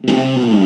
Música